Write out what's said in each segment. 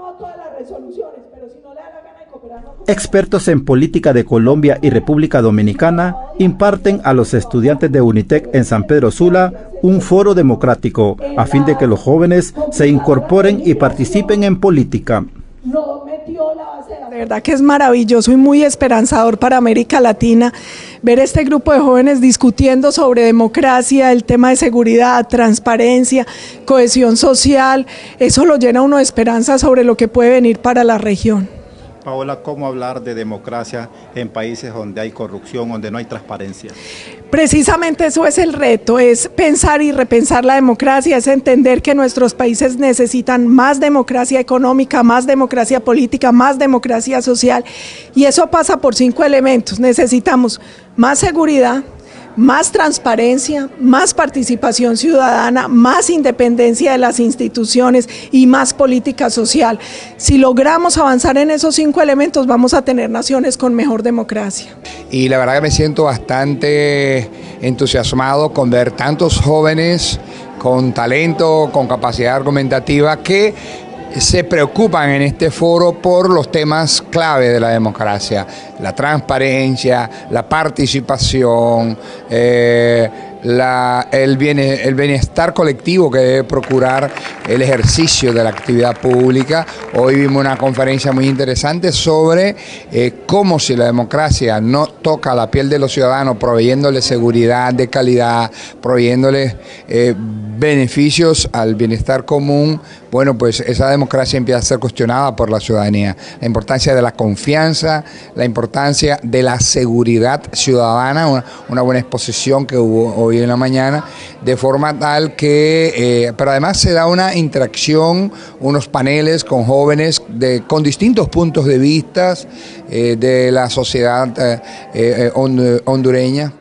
no todas las resoluciones, pero si no le la gana de cooperar, no Expertos en política de Colombia y República Dominicana imparten a los estudiantes de Unitec en San Pedro Sula un foro democrático a fin de que los jóvenes se incorporen y participen en política. La base de verdad que es maravilloso y muy esperanzador para América Latina ver este grupo de jóvenes discutiendo sobre democracia, el tema de seguridad, transparencia, cohesión social. Eso lo llena uno de esperanza sobre lo que puede venir para la región. Paola, ¿cómo hablar de democracia en países donde hay corrupción, donde no hay transparencia? Precisamente eso es el reto, es pensar y repensar la democracia, es entender que nuestros países necesitan más democracia económica, más democracia política, más democracia social. Y eso pasa por cinco elementos. Necesitamos más seguridad, más transparencia, más participación ciudadana, más independencia de las instituciones y más política social. Si logramos avanzar en esos cinco elementos, vamos a tener naciones con mejor democracia. Y la verdad que me siento bastante entusiasmado con ver tantos jóvenes con talento, con capacidad argumentativa que se preocupan en este foro por los temas clave de la democracia, la transparencia, la participación, eh, la- el, biene- el bienestar colectivo que debe procurar el ejercicio de la actividad pública. Hoy vimos una conferencia muy interesante sobre eh, cómo si la democracia no toca la piel de los ciudadanos, proveyéndoles seguridad de calidad, proveyéndoles eh, beneficios al bienestar común, bueno, pues esa democracia empieza a ser cuestionada por la ciudadanía. La importancia de la confianza, la importancia de la seguridad ciudadana, una, una buena exposición que hubo hoy en la mañana, de forma tal que, eh, pero además se da una interacción, unos paneles con jóvenes de, con distintos puntos de vista eh, de la sociedad eh, hond- hondureña.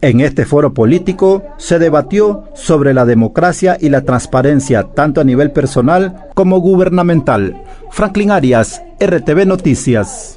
En este foro político se debatió sobre la democracia y la transparencia tanto a nivel personal como gubernamental. Franklin Arias, RTV Noticias.